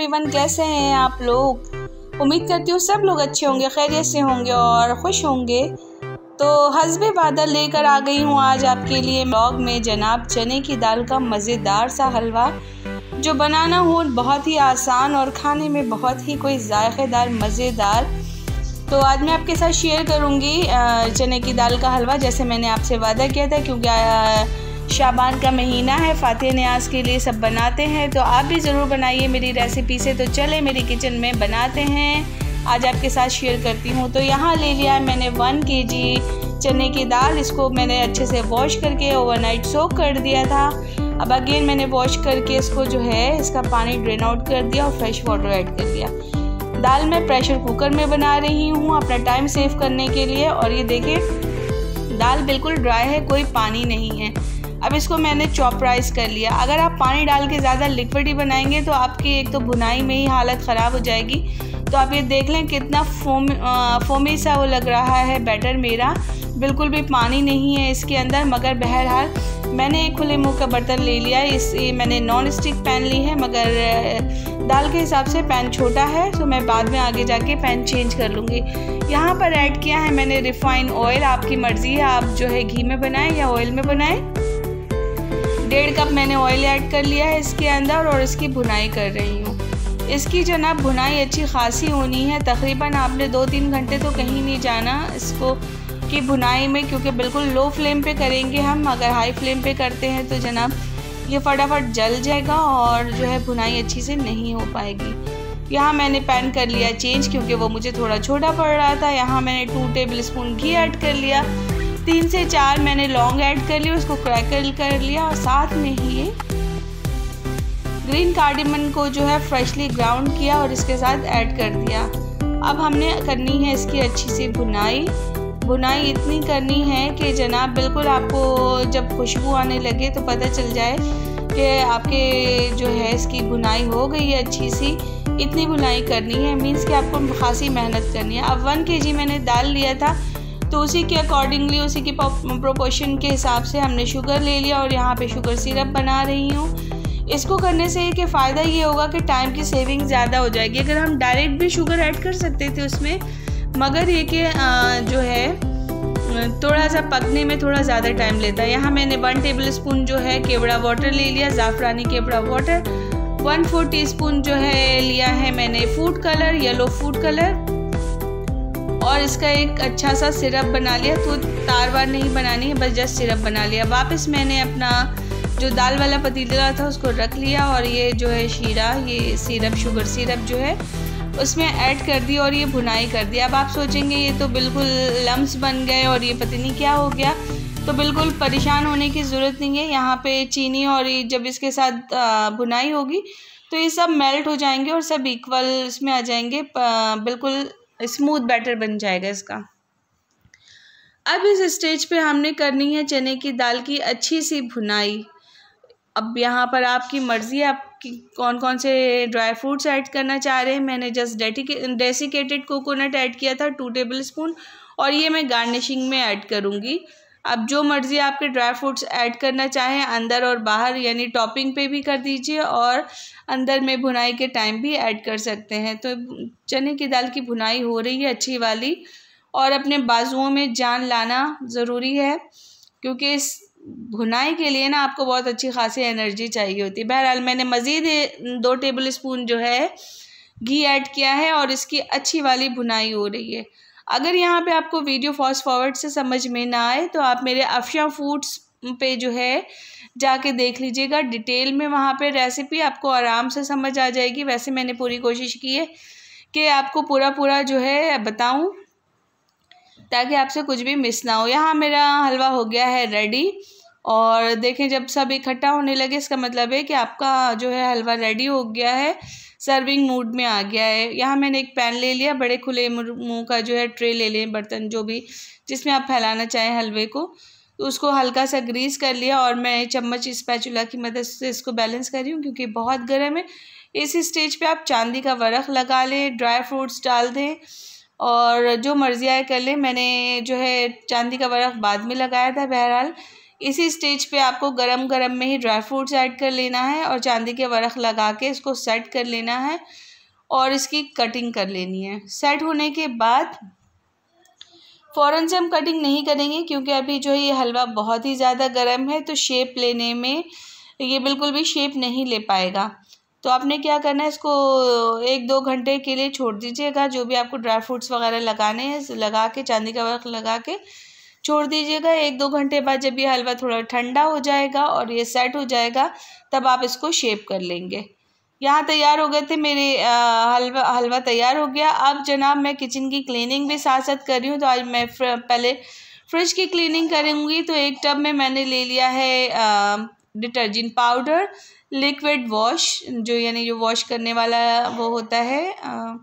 Everyone कैसे हैं आप लोग? उम्मीद करती हूँ सब लोग अच्छे होंगे, खैरियत से होंगे और खुश होंगे। तो हसब बादल लेकर आ गई हूँ आज आपके लिए ब्लॉग में। जनाब, चने की दाल का मज़ेदार सा हलवा, जो बनाना हो बहुत ही आसान और खाने में बहुत ही कोई जायकेदार, मज़ेदार। तो आज मैं आपके साथ शेयर करूँगी चने की दाल का हलवा, जैसे मैंने आपसे वादा किया था, क्योंकि शाबान का महीना है, फ़ातिह न्याज के लिए सब बनाते हैं तो आप भी ज़रूर बनाइए मेरी रेसिपी से। तो चले मेरी किचन में बनाते हैं। आज आपके साथ शेयर करती हूँ। तो यहाँ ले लिया है मैंने वन के जी चने की दाल। इसको मैंने अच्छे से वॉश करके ओवरनाइट सोक कर दिया था। अब अगेन मैंने वॉश करके इसको जो है, इसका पानी ड्रेन आउट कर दिया और फ्रेश वाटर ऐड कर दिया। दाल मैं प्रेशर कुकर में बना रही हूँ अपना टाइम सेव करने के लिए। और ये देखिए दाल बिल्कुल ड्राई है, कोई पानी नहीं है। अब इसको मैंने चॉप राइस कर लिया। अगर आप पानी डाल के ज़्यादा लिक्विड ही बनाएँगे तो आपकी एक तो बुनाई में ही हालत ख़राब हो जाएगी। तो आप ये देख लें कितना फोम फोमी सा वो लग रहा है बैटर मेरा। बिल्कुल भी पानी नहीं है इसके अंदर, मगर बहरहाल मैंने एक खुले मुँह का बर्तन ले लिया इस मैंने नॉन स्टिक पैन ली है, मगर दाल के हिसाब से पैन छोटा है तो मैं बाद में आगे जाके पैन चेंज कर लूँगी। यहाँ पर ऐड किया है मैंने रिफ़ाइन ऑयल आपकी मर्ज़ी है, आप जो है घी में बनाएँ या ऑयल में बनाएँ। डेढ़ कप मैंने ऑयल ऐड कर लिया है इसके अंदर और इसकी भुनाई कर रही हूँ। इसकी जनाब भुनाई अच्छी खासी होनी है, तकरीबन आपने दो तीन घंटे तो कहीं नहीं जाना, इसको की भुनाई में, क्योंकि बिल्कुल लो फ्लेम पे करेंगे हम, अगर हाई फ्लेम पे करते हैं तो जनाब ये फटाफट जल जाएगा और जो है भुनाई अच्छी से नहीं हो पाएगी। यहाँ मैंने पैन कर लिया चेंज क्योंकि वो मुझे थोड़ा छोटा पड़ रहा था। यहाँ मैंने टू टेबल स्पून घी ऐड कर लिया। तीन से चार मैंने लौंग ऐड कर लिया, उसको क्रैकल कर लिया और साथ में ही ये ग्रीन कार्डिमन को जो है फ्रेशली ग्राउंड किया और इसके साथ ऐड कर दिया। अब हमने करनी है इसकी अच्छी सी बुनाई बुनाई इतनी करनी है कि जनाब बिल्कुल आपको जब खुशबू आने लगे तो पता चल जाए कि आपके जो है इसकी बुनाई हो गई है अच्छी सी। इतनी बुनाई करनी है मीन्स कि आपको खासी मेहनत करनी है। अब वन के मैंने दाल लिया था तो उसी के अकॉर्डिंगली उसी की प्रोपोर्शन के हिसाब से हमने शुगर ले लिया और यहाँ पे शुगर सिरप बना रही हूँ। इसको करने से एक फ़ायदा ये होगा कि टाइम की सेविंग ज़्यादा हो जाएगी। अगर हम डायरेक्ट भी शुगर ऐड कर सकते थे उसमें मगर ये कि जो है, थोड़ा सा पकने में थोड़ा ज़्यादा टाइम लेता है। यहाँ मैंने वन टेबल स्पून जो है केवड़ा वाटर ले लिया, ज़ाफ़रानी केवड़ा water one four teaspoon जो है लिया है मैंने food colour yellow food colour और इसका एक अच्छा सा सिरप बना लिया। तो तार वार नहीं बनानी है, बस जस्ट सिरप बना लिया। वापस मैंने अपना जो दाल वाला पतीला था, उसको रख लिया, और ये जो है शीरा, ये सिरप शुगर सिरप जो है उसमें ऐड कर दी और ये भुनाई कर दी। अब आप सोचेंगे, ये तो बिल्कुल लम्स बन गए और ये पता नहीं क्या हो गया। तो बिल्कुल परेशान होने की ज़रूरत नहीं है। यहाँ पे चीनी और जब इसके साथ भुनाई होगी तो ये सब मेल्ट हो जाएँगे और सब इक्वल इसमें आ जाएँगे। बिल्कुल स्मूथ बैटर बन जाएगा इसका। अब इस स्टेज पे हमने करनी है चने की दाल की अच्छी सी भुनाई। अब यहाँ पर आपकी मर्ज़ी है आपकी कौन कौन से ड्राई फ्रूट्स ऐड करना चाह रहे हैं। मैंने जस्ट डेटिके डेसिकेटेड कोकोनट ऐड किया था टू टेबल स्पून और ये मैं गार्निशिंग में ऐड करूँगी। अब जो मर्ज़ी आपके ड्राई फ्रूट्स ऐड करना चाहें, अंदर और बाहर, यानी टॉपिंग पे भी कर दीजिए, और अंदर में भुनाई के टाइम भी ऐड कर सकते हैं। तो चने की दाल की भुनाई हो रही है अच्छी वाली, और अपने बाजुओं में जान लाना ज़रूरी है, क्योंकि इस भुनाई के लिए ना आपको बहुत अच्छी खासी एनर्जी चाहिए होती है। बहरहाल, मैंने मज़ीद दो टेबल स्पून जो है, घी ऐड किया है और इसकी अच्छी वाली भुनाई हो रही है। अगर यहाँ पे आपको वीडियो फास्ट फॉरवर्ड से समझ में ना आए तो आप मेरे अफशा फूड्स पे जो है, जाके देख लीजिएगा। डिटेल में वहाँ पे रेसिपी आपको आराम से समझ आ जाएगी। वैसे मैंने पूरी कोशिश की है कि आपको पूरा पूरा जो है, बताऊँ, ताकि आपसे कुछ भी मिस ना हो। यहाँ मेरा हलवा हो गया है रेडी। और देखें, जब सब इकट्ठा होने लगे, इसका मतलब है कि आपका जो है हलवा रेडी हो गया है सर्विंग मूड में आ गया है। यहाँ मैंने एक पैन ले लिया, बड़े खुले मुँह का जो है ट्रे ले लें, बर्तन जो भी, जिसमें आप फैलाना चाहें हलवे को। तो उसको हल्का सा ग्रीस कर लिया और मैं चम्मच स्पैचुला की मदद से इसको बैलेंस कर रही हूँ, क्योंकि बहुत गर्म है। इस स्टेज पे आप चांदी का वरख लगा लें ड्राई फ्रूट्स डाल दें और जो मर्ज़ी आए कर लें। मैंने जो है चांदी का वरख बाद में लगाया था बहरहाल। इसी स्टेज पे आपको गरम गरम में ही ड्राई फ्रूट्स ऐड कर लेना है और चांदी के वरख लगा के इसको सेट कर लेना है और इसकी कटिंग कर लेनी है। सेट होने के बाद फ़ौरन से हम कटिंग नहीं करेंगे क्योंकि अभी जो है ये हलवा बहुत ही ज़्यादा गर्म है तो शेप लेने में ये बिल्कुल भी शेप नहीं ले पाएगा। तो आपने क्या करना है, इसको एक दो घंटे के लिए छोड़ दीजिएगा, जो भी आपको ड्राई फ्रूट्स वगैरह लगाने हैं, लगा के, चांदी का वर्क लगा के छोड़ दीजिएगा। एक दो घंटे बाद जब ये हलवा थोड़ा ठंडा हो जाएगा और ये सेट हो जाएगा तब आप इसको शेप कर लेंगे। यहाँ तैयार हो गए थे मेरे हलवा हलवा तैयार हो गया। अब जनाब मैं किचन की क्लीनिंग भी साथ साथ कर रही हूँ तो आज मैं पहले फ्रिज की क्लीनिंग करूँगी। तो एक टब में मैंने ले लिया है डिटर्जेंट पाउडर लिक्विड वॉश जो यानी जो वॉश करने वाला वो होता है आ,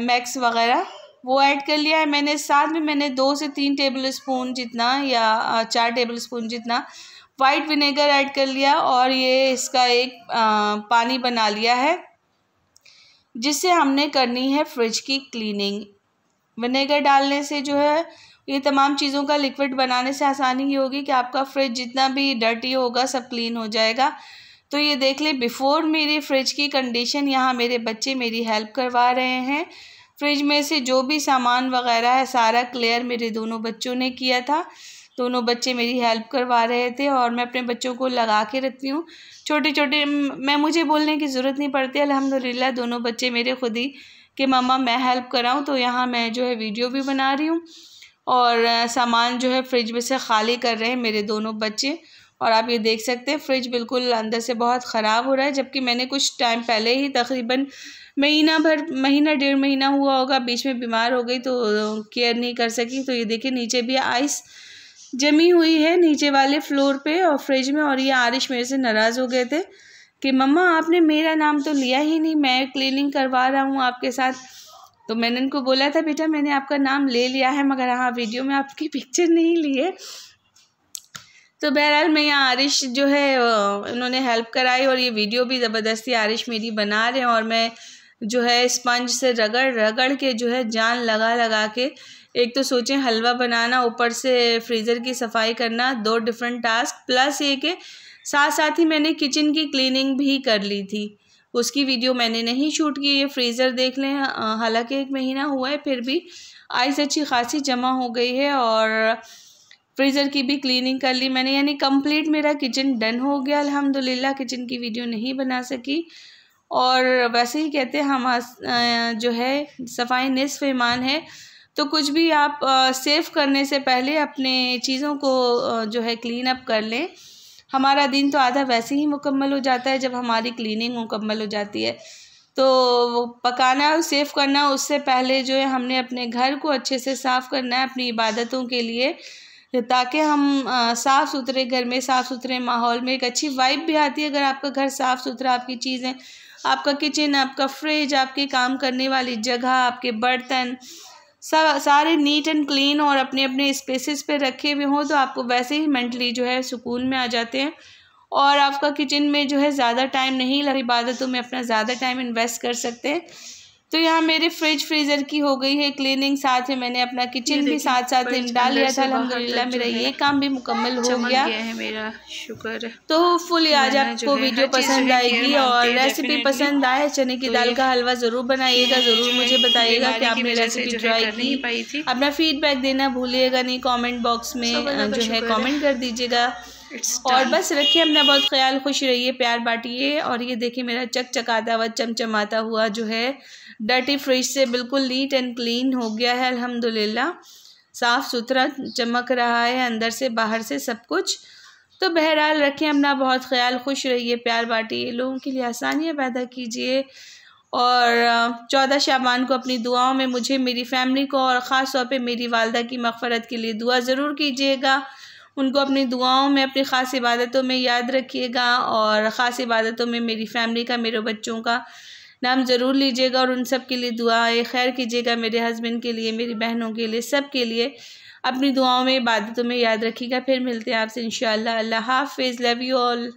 मैक्स वगैरह। वो ऐड कर लिया है मैंने साथ में मैंने दो से तीन टेबल स्पून जितना या चार टेबल स्पून जितना वाइट विनेगर ऐड कर लिया और ये इसका एक आ, पानी बना लिया है जिससे हमने करनी है फ्रिज की क्लीनिंग विनेगर डालने से जो है ये तमाम चीज़ों का लिक्विड बनाने से आसानी ये होगी कि आपका फ्रिज जितना भी डर्टी होगा सब क्लीन हो जाएगा। तो ये देख ले बिफ़ोर मेरी फ्रिज की कंडीशन यहाँ मेरे बच्चे मेरी हेल्प करवा रहे हैं। फ्रिज में से जो भी सामान वगैरह है, सारा क्लियर मेरे दोनों बच्चों ने किया था। दोनों बच्चे मेरी हेल्प करवा रहे थे और मैं अपने बच्चों को लगा के रखती हूँ। छोटे छोटे मैं, मुझे बोलने की ज़रूरत नहीं पड़ती, अल्हम्दुलिल्लाह दोनों बच्चे मेरे खुद ही कि मम्मा, मैं हेल्प कराऊँ तो यहाँ मैं जो है वीडियो भी बना रही हूँ और सामान जो है फ्रिज में से खाली कर रहे हैं मेरे दोनों बच्चे। और आप ये देख सकते हैं फ्रिज बिल्कुल अंदर से बहुत ख़राब हो रहा है, जबकि मैंने कुछ टाइम पहले ही तकरीबन महीना भर, महीना, डेढ़ महीना हुआ होगा, बीच में बीमार हो गई तो केयर नहीं कर सकी। तो ये देखिए, नीचे भी आइस जमी हुई है, नीचे वाले फ्लोर पे और फ्रिज में और ये आरिश मेरे से नाराज़ हो गए थे कि, मम्मा, आपने मेरा नाम तो लिया ही नहीं, मैं क्लीनिंग करवा रहा हूँ आपके साथ। तो मैंने उनको बोला था, बेटा, मैंने आपका नाम ले लिया है, मगर हाँ वीडियो में आपकी पिक्चर नहीं ली है। तो बहरहाल मैं यहाँ आरिश जो है उन्होंने हेल्प कराई और ये वीडियो भी ज़बरदस्ती आरिश मेरी बना रहे हैं और मैं जो है स्पंज से रगड़ रगड़ के जो है जान लगा लगा के एक तो सोचें हलवा बनाना, ऊपर से फ्रीज़र की सफ़ाई करना, दो डिफरेंट टास्क प्लस ये कि साथ साथ ही मैंने किचन की क्लीनिंग भी कर ली थी। उसकी वीडियो मैंने नहीं शूट की, ये फ्रीज़र देख लें हालाँकि एक महीना हुआ है, फिर भी आइस अच्छी खासी जमा हो गई है और फ्रीज़र की भी क्लीनिंग कर ली मैंने, यानी कंप्लीट मेरा किचन डन हो गया, अल्हम्दुलिल्लाह किचन की वीडियो नहीं बना सकी। और वैसे ही कहते हैं, हम जो है, सफ़ाई निसफ ईमान है। तो कुछ भी आप सेव करने से पहले अपने चीज़ों को जो है, क्लीन अप कर लें। हमारा दिन तो आधा वैसे ही मुकम्मल हो जाता है, जब हमारी क्लीनिंग मुकम्मल हो जाती है। तो पकाना और सेव करना, उससे पहले जो है, हमने अपने घर को अच्छे से साफ़ करना है, अपनी इबादतों के लिए। ताकि हम साफ़ सुथरे घर में साफ़ सुथरे माहौल में एक अच्छी वाइब भी आती है। अगर आपका घर साफ़ सुथरा आपकी चीज़ें, आपका किचन आपका फ्रिज आपके काम करने वाली जगह, आपके बर्तन सब सारे नीट एंड क्लीन और अपने अपने स्पेसिस पे रखे हुए हों तो आपको वैसे ही मेंटली जो है सुकून में आ जाते हैं। और आपका किचन में जो है ज़्यादा टाइम नहीं, लग इबादतों में अपना ज़्यादा टाइम इन्वेस्ट कर सकते हैं। तो यहाँ मेरे फ्रिज फ्रीज़र की हो गई है क्लीनिंग साथ में मैंने अपना किचन भी साथ साथ डाल लिया था अलहमदिल्ला मेरा ये काम भी मुकम्मल हो गया। है मेरा शुक्र। तो फुल आज आपको वीडियो पसंद आएगी और रेसिपी पसंद आए चने की तो दाल का हलवा ज़रूर बनाइएगा ज़रूर मुझे बताइएगा कि आपने रेसिपी ट्राई की। अपना फीडबैक देना भूलिएगा नहीं कॉमेंट बॉक्स में जो है कॉमेंट कर दीजिएगा। और बस रखिए अपना बहुत ख्याल खुश रहिए प्यार बांटिए और ये देखिए मेरा चक चकाता हुआ चमचमाता हुआ जो है डर्टी फ्रिज से बिल्कुल नीट एंड क्लीन हो गया है, अल्हम्दुलिल्लाह। साफ़ सुथरा चमक रहा है, अंदर से बाहर से सब कुछ। तो बहरहाल रखें अपना बहुत ख्याल, खुश रहिए, प्यार बांटिए। लोगों के लिए आसानियाँ पैदा कीजिए। और चौदह शाबान को अपनी दुआओं में मुझे, मेरी फैमिली को और ख़ास तौर पे मेरी वालदा की मफ़रत के लिए दुआ ज़रूर कीजिएगा। उनको अपनी दुआओं में, अपनी ख़ास इबादतों में याद रखिएगा और ख़ास इबादतों में मेरी फैमिली का, मेरे बच्चों का नाम ज़रूर लीजिएगा और उन सब के लिए दुआएँ, खैर कीजिएगा मेरे हस्बैंड के लिए, मेरी बहनों के लिए, सब के लिए। अपनी दुआओं में इबादतों में याद रखिएगा। फिर मिलते हैं आपसे इन अल्लाह लव यू ऑल